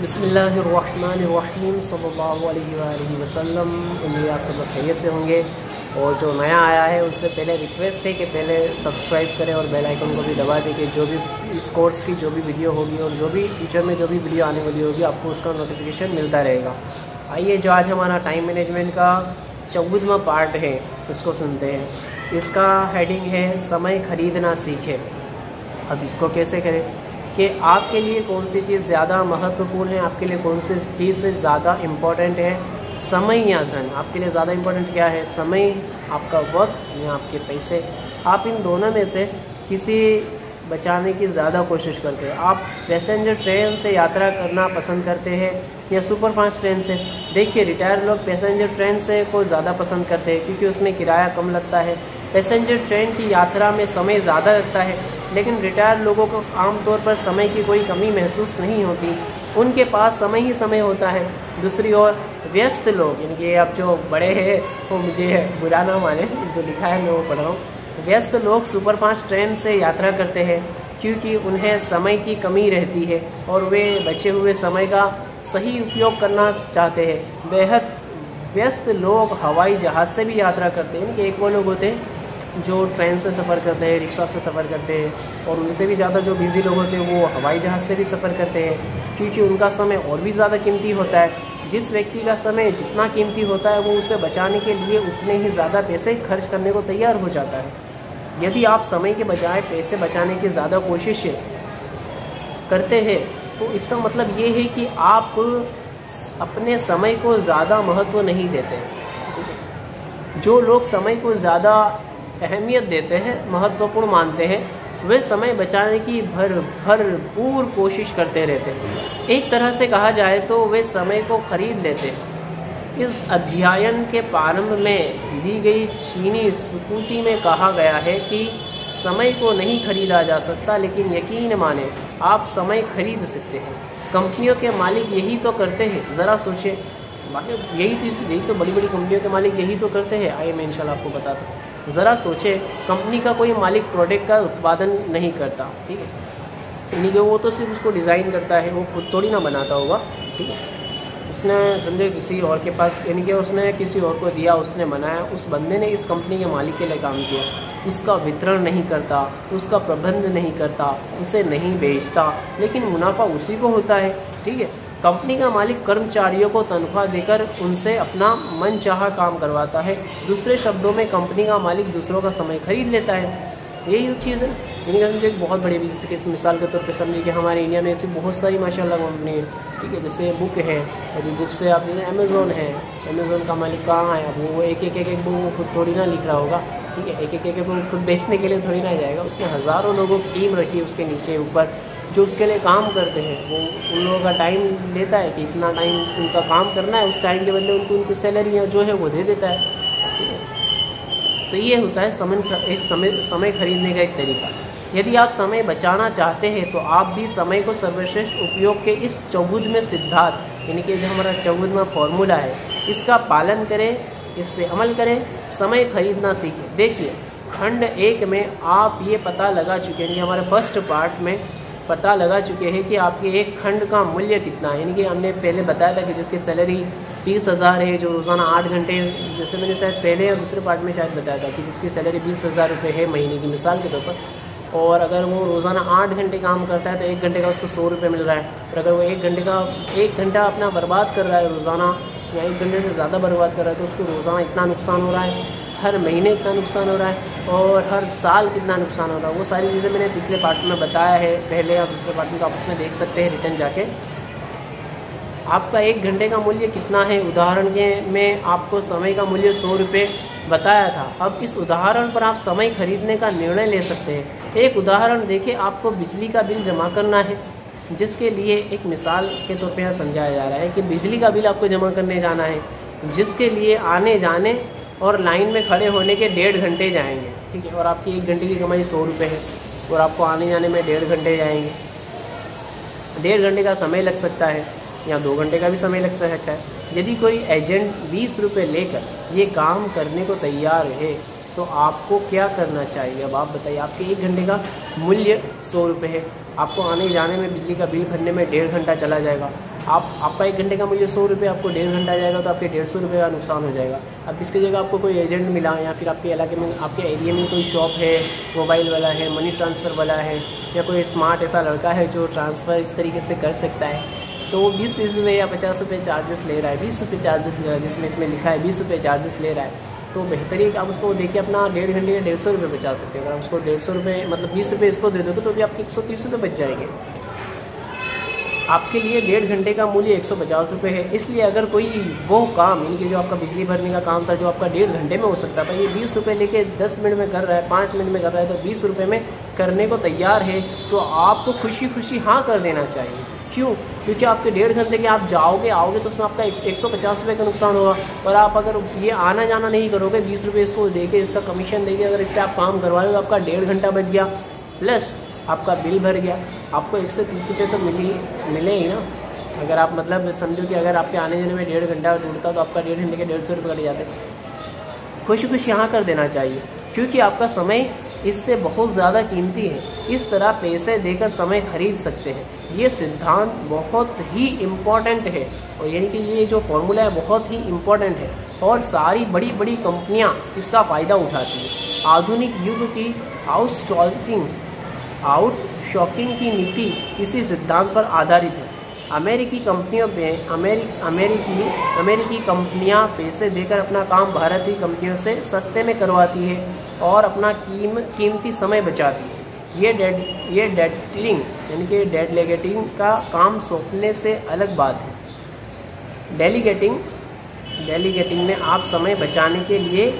बसमीम सल्लल्लाहु वसल्लम। उम्मीद आप सब लोग खैरियत से होंगे। और जो नया आया है, उससे पहले रिक्वेस्ट है कि पहले सब्सक्राइब करें और बेल आइकन को भी दबा दें कि जो भी इस कोर्स की जो भी वीडियो होगी और जो भी फ्यूचर में जो भी वीडियो आने वाली होगी, आपको उसका नोटिफिकेशन मिलता रहेगा। आइए, जो आज हमारा टाइम मैनेजमेंट का चौदहवा पार्ट है, उसको सुनते हैं। इसका हेडिंग है, समय खरीदना सीखें। अब इसको कैसे करें? कि आपके लिए कौन सी चीज़ ज़्यादा महत्वपूर्ण है, आपके लिए कौन सी चीज़ से ज़्यादा इम्पोर्टेंट है? समय या धन? आपके लिए ज़्यादा इम्पोर्टेंट क्या है? समय, आपका वक्त या आपके पैसे? आप इन दोनों में से किसी बचाने की ज़्यादा कोशिश करते हैं। आप पैसेंजर ट्रेन से यात्रा करना पसंद करते हैं या सुपर फास्ट ट्रेन से? देखिए रिटायर लोग पैसेंजर ट्रेन से को ज़्यादा पसंद करते हैं क्योंकि उसमें किराया कम लगता है। पैसेंजर ट्रेन की यात्रा में समय ज़्यादा लगता है। लेकिन रिटायर लोगों को आमतौर पर समय की कोई कमी महसूस नहीं होती। उनके पास समय ही समय होता है। दूसरी ओर, व्यस्त लोग, यानी कि अब जो बड़े हैं, वो मुझे बुरा ना माने, जो लिखा है मैं वो पढ़ रहा हूँ। व्यस्त लोग सुपरफास्ट ट्रेन से यात्रा करते हैं, क्योंकि उन्हें समय की कमी रहती है और वे बचे हुए समय का सही उपयोग करना चाहते हैं। बेहद व्यस्त लोग हवाई जहाज़ से भी यात्रा करते हैं कि एक वो लोग होते हैं जो ट्रेन से सफ़र करते हैं, रिक्शा से सफ़र करते हैं, और उनसे भी ज़्यादा जो बिज़ी लोग होते हैं, वो हवाई जहाज़ से भी सफ़र करते हैं, क्योंकि उनका समय और भी ज़्यादा कीमती होता है। जिस व्यक्ति का समय जितना कीमती होता है, वो उसे बचाने के लिए उतने ही ज़्यादा पैसे खर्च करने को तैयार हो जाता है। यदि आप समय के बजाय पैसे बचाने की ज़्यादा कोशिश करते हैं तो इसका मतलब ये है कि आप अपने समय को ज़्यादा महत्व नहीं देते। जो लोग समय को ज़्यादा अहमियत देते हैं, महत्वपूर्ण मानते हैं, वे समय बचाने की भर, भरपूर कोशिश करते रहते हैं। एक तरह से कहा जाए तो वे समय को खरीद लेते हैं। इस अध्ययन के प्रारंभ में दी गई चीनी सुकूती में कहा गया है कि समय को नहीं खरीदा जा सकता, लेकिन यकीन माने, आप समय खरीद सकते हैं। कंपनियों के मालिक यही तो करते हैं। ज़रा सोचें यही चीज़, यही तो बड़ी बड़ी कंपनियों के मालिक यही तो करते हैं। आइए मैं इंशाल्लाह आपको बताता हूँ। ज़रा सोचे कंपनी का कोई मालिक प्रोडक्ट का उत्पादन नहीं करता, ठीक है? यानी कि वो तो सिर्फ़ उसको डिज़ाइन करता है, वो खुद थोड़ी ना बनाता होगा, ठीक है? उसने समझे किसी और के पास, यानी कि उसने किसी और को दिया, उसने बनाया, उस बंदे ने इस कंपनी के मालिक के लिए काम किया। उसका वितरण नहीं करता, उसका प्रबंध नहीं करता, उसे नहीं बेचता, लेकिन मुनाफा उसी को होता है, ठीक है? कंपनी का मालिक कर्मचारियों को तनख्वाह देकर उनसे अपना मन चाह काम करवाता है। दूसरे शब्दों में, कंपनी का मालिक दूसरों का समय खरीद लेता है। यही चीज़ है। यानी समझे एक बहुत बड़ी बिज़नेस के। मिसाल के तौर पर समझिए कि हमारे इंडिया में ऐसी बहुत सारी, माशाल्लाह कंपनी है। ठीक है, जैसे बुक है। अभी बुक से आप जैसे अमेज़ोन है। अमेज़ोन का मालिक कहाँ है? अब वो एक एक एक एक बुक खुद थोड़ी ना लिख रहा होगा। ठीक है एक एक एक बुक खुद बेचने के लिए थोड़ी ना जाएगा। उसने हज़ारों लोगों की टीम रखी है उसके नीचे, ऊपर। जो उसके लिए काम करते हैं, वो उन लोगों का टाइम लेता है कि इतना टाइम उनका काम करना है, उस टाइम के बदले उनको उनकी सैलरी जो है वो दे देता है। तो ये होता है समय एक समय समय खरीदने का एक तरीका। यदि आप समय बचाना चाहते हैं तो आप भी समय को सर्वश्रेष्ठ उपयोग के इस चौबुद में सिद्धांत यानी कि जो हमारा चौबुद में फॉर्मूला है, इसका पालन करें, इस पर अमल करें, समय खरीदना सीखें। देखिए, खंड एक में आप ये पता लगा चुके हैं हमारे फ़र्स्ट पार्ट में पता लगा चुके हैं कि आपके एक खंड का मूल्य कितना है। यानी कि हमने पहले बताया था कि जिसकी सैलरी बीस हज़ार है, जो रोज़ाना आठ घंटे, जैसे मैंने शायद पहले या दूसरे पार्ट में शायद बताया था कि जिसकी सैलरी बीस हज़ार रुपये है महीने की मिसाल के तौर पर। और अगर वो रोज़ाना आठ घंटे काम करता है तो एक घंटे का उसको सौ रुपये मिल रहा है। और अगर वो एक घंटे का, एक घंटा अपना बर्बाद कर रहा है रोज़ाना, या एक घंटे से ज़्यादा बर्बाद कर रहा है तो उसको रोज़ाना इतना नुकसान हो रहा है। हर महीने कितना नुकसान हो रहा है और हर साल कितना नुकसान हो रहा है। वो सारी चीज़ें मैंने पिछले पार्ट में बताया है। पहले आप दूसरे पार्ट में आप उसमें देख सकते हैं रिटर्न जाके। आपका एक घंटे का मूल्य कितना है? उदाहरण के में आपको समय का मूल्य सौ रुपये बताया था। अब इस उदाहरण पर आप समय खरीदने का निर्णय ले सकते हैं। एक उदाहरण देखिए, आपको बिजली का बिल जमा करना है, जिसके लिए एक मिसाल के तौर पर समझाया जा रहा है कि बिजली का बिल आपको जमा करने जाना है, जिसके लिए आने जाने और लाइन में खड़े होने के डेढ़ घंटे जाएँगे, ठीक है? और आपकी एक घंटे की कमाई सौ रुपये है और आपको आने जाने में डेढ़ घंटे जाएँगे। डेढ़ घंटे का समय लग सकता है या दो घंटे का भी समय लग सकता है। यदि कोई एजेंट बीस रुपये लेकर ये काम करने को तैयार है तो आपको क्या करना चाहिए? अब आप बताइए, आपके एक घंटे का मूल्य सौ रुपये है। आपको आने जाने में बिजली का बिल भरने में डेढ़ घंटा चला जाएगा। आप, आपका एक घंटे का मुझे सौ रुपये, आपको डेढ़ घंटा जाएगा तो आपके डेढ़ सौ रुपये का नुकसान हो जाएगा। अब इसकी जगह आपको कोई एजेंट मिला या फिर आपके इलाके में, आपके एरिया में कोई शॉप है मोबाइल वाला है मनी ट्रांसफ़र वाला है, या कोई स्मार्ट ऐसा लड़का है जो ट्रांसफ़र इस तरीके से कर सकता है तो वो बीस तीस रुपये या पचास रुपये चार्जेस ले रहा है, बीस रुपये चार्जेस ले रहा है, जिसमें इसमें लिखा है बीस रुपये चार्जेस ले रहा है तो बेहतर है कि आप उसको देख के अपना डेढ़ घंटे या डेढ़ सौ रुपये बचा सकते हैं। अगर आप उसको डेढ़ सौ रुपये मतलब बीस रुपये इसको दे दोगे तो भी आपके एक सौ तीस रुपये बच जाएँगे। आपके लिए डेढ़ घंटे का मूल्य एक सौ पचास रुपये है। इसलिए अगर कोई वो काम, यानी कि जो आपका बिजली भरने का काम था, जो आपका डेढ़ घंटे में हो सकता था, ये बीस रुपये लेके दस मिनट में कर रहा है, पाँच मिनट में कर रहा है तो बीस रुपये में करने को तैयार है तो आपको खुशी खुशी हाँ कर देना चाहिए। क्यों? क्योंकि आपके डेढ़ घंटे के आप जाओगे, आओगे तो उसमें आपका एक सौ पचास रुपये का नुकसान होगा। और आप अगर ये आना जाना नहीं करोगे, बीस रुपये इसको दे के इसका कमीशन देके, अगर इससे आप काम करवा तो आपका डेढ़ घंटा बच गया। प्लस आपका बिल भर गया। आपको एक सौ तीस रुपये तो मिली मिले ही ना। अगर आप मतलब समझो कि अगर आपके आने जाने में डेढ़ घंटा ढूंढता तो आपका डेढ़ घंटे के डेढ़ सौ रुपये कटे जाते। खुशी खुशी यहाँ कर देना चाहिए, क्योंकि आपका समय इससे बहुत ज़्यादा कीमती है। इस तरह पैसे देकर समय खरीद सकते हैं। ये सिद्धांत बहुत ही इंपॉर्टेंट है। और यानी कि ये जो फॉर्मूला है, बहुत ही इंपॉर्टेंट है। और सारी बड़ी बड़ी कंपनियाँ इसका फ़ायदा उठाती हैं। आधुनिक युग की आउटस्टॉल्टिंग आउट शॉकिंग की नीति इसी सिद्धांत पर आधारित है। अमेरिकी कंपनियों में अमेरि, अमेरिकी अमेरिकी कंपनियाँ पैसे देकर अपना काम भारतीय कंपनियों से सस्ते में करवाती है और अपना कीम कीमती समय बचाती है। ये डेड ये डेडलिंग यानी कि डेडलीगेटिंग का काम सौंपने से अलग बात है। डेलीगेटिंग डेलीगेटिंग में आप समय बचाने के लिए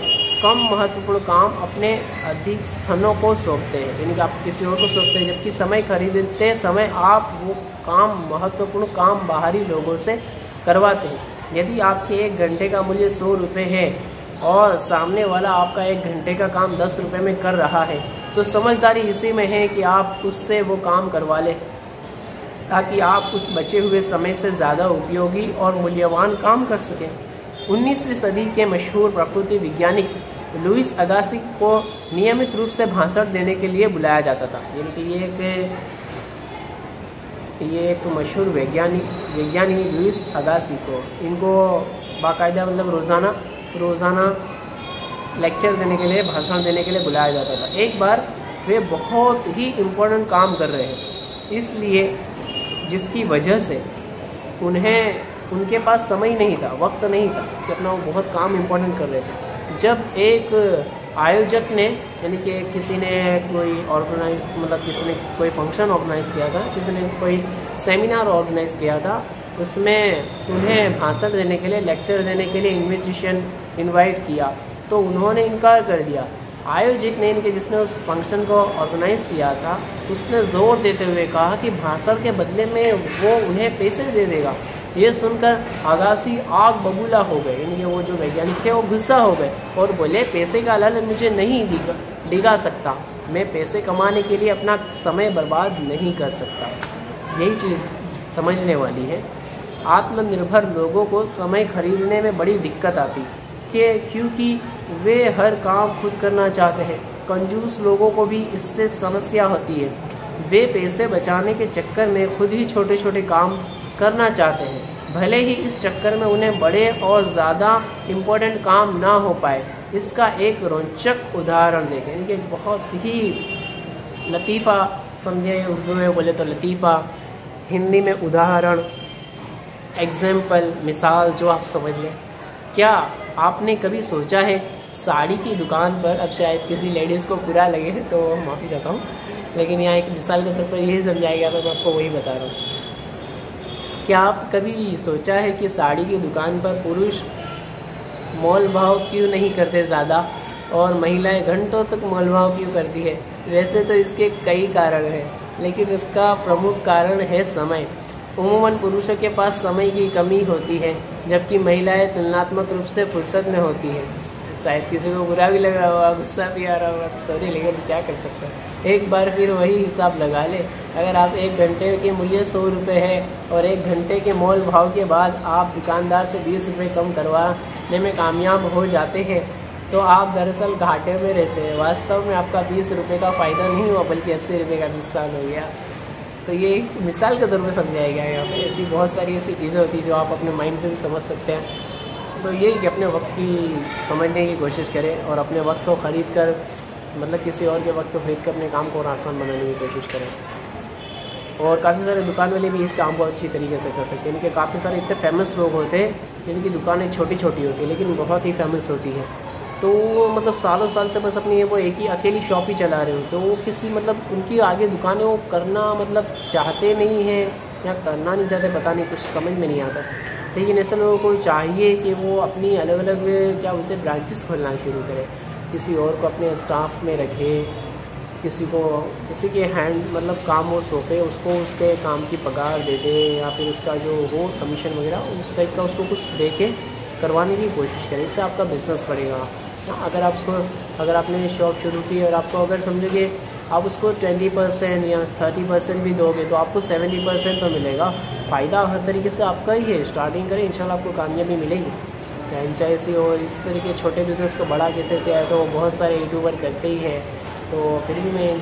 कम महत्वपूर्ण काम अपने अधिक स्थानों को सौंपते हैं। यानी कि आप किसी और को सौंपते हैं, जबकि समय खरीदते समय आप वो काम, महत्वपूर्ण काम बाहरी लोगों से करवाते हैं। यदि आपके एक घंटे का मूल्य सौ रुपये है और सामने वाला आपका एक घंटे का काम दस रुपये में कर रहा है तो समझदारी इसी में है कि आप उससे वो काम करवा लें, ताकि आप उस बचे हुए समय से ज़्यादा उपयोगी और मूल्यवान काम कर सकें। 19वीं सदी के मशहूर प्रकृति वैज्ञानिक लुइस अगासी को नियमित रूप से भाषण देने के लिए बुलाया जाता था। यानी कि ये एक ये एक मशहूर वैज्ञानिक वैज्ञानिक लुइस अगासी को। इनको बाकायदा मतलब रोज़ाना रोज़ाना लेक्चर देने के लिए, भाषण देने के लिए बुलाया जाता था। एक बार वे बहुत ही इम्पोर्टेंट काम कर रहे हैं। इसलिए जिसकी वजह से उन्हें, उनके पास समय नहीं था, वक्त नहीं था कि अपना वो बहुत काम इम्पोर्टेंट कर रहे थे। जब एक आयोजक ने, यानी कि किसी ने कोई ऑर्गेनाइज मतलब किसी ने कोई फ़ंक्शन ऑर्गेनाइज किया था, किसी ने कोई सेमिनार ऑर्गेनाइज किया था, उसमें उन्हें भाषण देने के लिए लेक्चर देने के लिए इन्विटेशन इनवाइट किया तो उन्होंने इनकार कर दिया। आयोजक ने इनके, जिसने उस फ़ंक्शन को ऑर्गेनाइज किया था, उसने ज़ोर देते हुए कहा कि भाषण के बदले में वो उन्हें पैसे दे देगा। ये सुनकर आगासी आग बबूला हो गए। यानी वो जो वैज्ञानिक थे, वो गुस्सा हो गए और बोले, पैसे का लालच मुझे नहीं दिगा डिगा सकता। मैं पैसे कमाने के लिए अपना समय बर्बाद नहीं कर सकता। यही चीज़ समझने वाली है। आत्मनिर्भर लोगों को समय खरीदने में बड़ी दिक्कत आती कि क्योंकि वे हर काम खुद करना चाहते हैं। कंजूस लोगों को भी इससे समस्या होती है। वे पैसे बचाने के चक्कर में खुद ही छोटे छोटे काम करना चाहते हैं। भले ही इस चक्कर में उन्हें बड़े और ज़्यादा इम्पोर्टेंट काम ना हो पाए, इसका एक रोचक उदाहरण देखें। इनके बहुत ही लतीफ़ा समझे, उर्दू में बोले तो लतीफ़ा, हिंदी में उदाहरण एग्ज़ाम्पल मिसाल जो आप समझ लें। क्या आपने कभी सोचा है, साड़ी की दुकान पर, अब शायद किसी लेडीज़ को बुरा लगे तो माफ़ी चाहता हूँ, लेकिन यहाँ एक मिसाल के तौर पर यही समझाया गया था, मैं आपको वही बता रहा हूँ। क्या आप कभी सोचा है कि साड़ी की दुकान पर पुरुष मोल भाव क्यों नहीं करते ज़्यादा? और महिलाएँ घंटों तक मोल भाव क्यों करती है? वैसे तो इसके कई कारण हैं, लेकिन इसका प्रमुख कारण है समय। उमूमन पुरुषों के पास समय की कमी होती है, जबकि महिलाएँ तुलनात्मक रूप से फुर्सत में होती हैं। शायद किसी को बुरा भी लग रहा होगा, गुस्सा भी आ रहा होगा तो सॉरी लेकिन क्या कर सकते हैं? एक बार फिर वही हिसाब लगा ले। अगर आप एक घंटे के मूल्य सौ रुपये है और एक घंटे के मोल भाव के बाद आप दुकानदार से बीस रुपये कम करवाने में कामयाब हो जाते हैं तो आप दरअसल घाटे में रहते हैं। वास्तव में आपका बीस रुपये का फ़ायदा नहीं हुआ, बल्कि अस्सी रुपये का नुकसान हो गया। तो ये मिसाल के तौर पर समझाया गया यहाँ पे। ऐसी बहुत सारी ऐसी चीज़ें होती हैं जो आप अपने माइंड से भी समझ सकते हैं। तो यही कि अपने वक्त की समझने की कोशिश करें और अपने वक्त को ख़रीद कर मतलब किसी और के वक्त को खरीद कर अपने काम को और आसान बनाने की कोशिश करें। और काफ़ी सारे दुकान वाले भी इस काम को अच्छी तरीके से कर सकते हैं। इनके काफ़ी सारे इतने फ़ेमस लोग होते हैं, जिनकी दुकानें छोटी छोटी होती है, लेकिन बहुत ही फ़ेमस होती है। तो वो मतलब सालों साल से बस अपनी वो एक ही अकेली शॉप ही चला रहे हो तो वो किसी मतलब उनकी आगे दुकानें वो करना मतलब चाहते नहीं हैं या करना नहीं चाहते, पता नहीं, कुछ समझ में नहीं आता। लेकिन ऐसे लोगों को चाहिए कि वो अपनी अलग अलग क्या बोलते हैं ब्रांचेस खोलना शुरू करें। किसी और को अपने स्टाफ में रखे, किसी को, किसी के हैंड मतलब काम वो सौंपे, उसको उसके काम की पगार दे दे, या फिर उसका जो हो कमीशन वगैरह, उस टाइप का उसको कुछ दे के करवाने की कोशिश करें। इससे आपका बिज़नेस बढ़ेगा। अगर आप उसको अगर आपने शॉप शुरू की और आपको अगर समझोगे आप उसको ट्वेंटी परसेंट या थर्टी परसेंट भी दोगे तो आपको सेवेंटी परसेंट तो मिलेगा। फ़ायदा हर तरीके से आपका ही है। स्टार्टिंग करें, इंशाल्लाह आपको कामयाबी मिलेगी। फ्रेंचाइजी और इस तरीके छोटे बिज़नेस को बड़ा कैसे चाहे तो बहुत सारे यूट्यूबर करते ही हैं। तो फिर भी मैं इन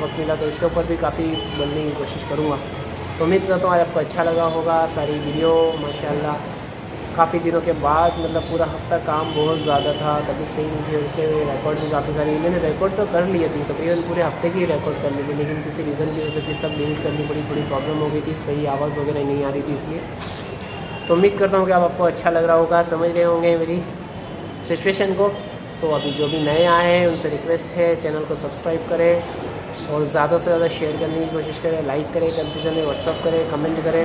वक्त मिला तो इसके ऊपर भी काफ़ी बनने की कोशिश करूँगा। तो उम्मीद करता हूँ आज आपको अच्छा लगा होगा। सारी वीडियो माशाल्लाह। काफ़ी दिनों के बाद मतलब पूरा हफ़्ता काम बहुत ज़्यादा था, कभी सही थे उसके रिकॉर्ड भी काफ़ी सारी, मैंने रिकॉर्ड तो कर लिए थी तकरीबन तो पूरे हफ़्ते की रिकॉर्ड कर ली थी, लेकिन किसी रीज़न की वजह से सब डिलीट करनी पड़ी, थोड़ी प्रॉब्लम हो गई थी, सही आवाज़ वगैरह नहीं आ रही थी इसलिए। तो उम्मीद करता हूँ कि आप आपको अच्छा लग रहा होगा, समझ रहे होंगे मेरी सिचुएशन को। तो अभी जो भी नए आए हैं, उनसे रिक्वेस्ट है चैनल को सब्सक्राइब करें और ज़्यादा से ज़्यादा शेयर करने की कोशिश करें लाइक करें कंफ्यूजन में व्हाट्सअप करें कमेंट करें।